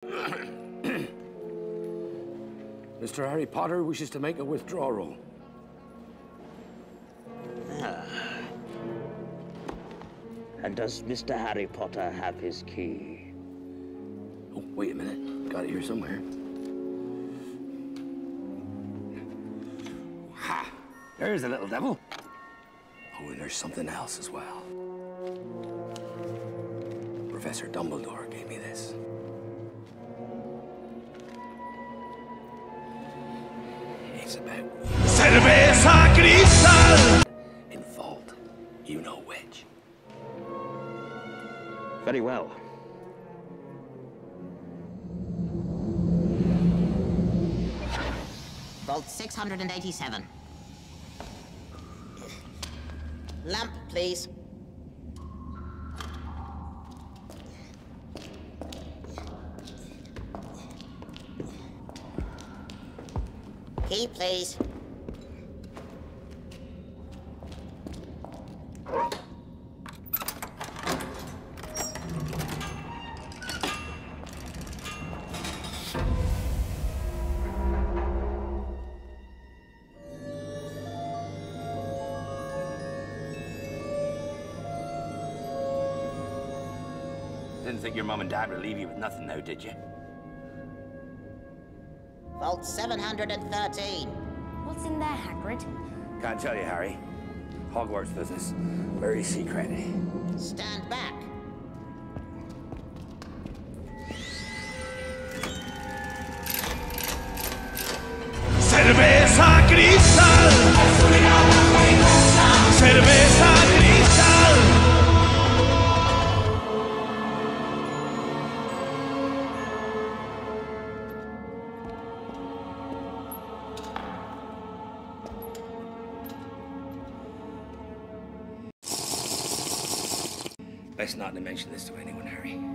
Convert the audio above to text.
Mr. Harry Potter wishes to make a withdrawal. And does Mr. Harry Potter have his key? Oh, wait a minute. Got it here somewhere. Ha! There's the little devil. Oh, and there's something else as well. Professor Dumbledore gave me this. It's about Cerveza cristal. in fault. You know which. Very well. Vault 687. Lamp, please. Key, please. Didn't think your mom and dad would leave you with nothing though, did you? Vault 713. What's in there, Hagrid? Can't tell you, Harry. Hogwarts business. Very secret. Stand back. Cerveza cristal. Best not to mention this to anyone, Harry.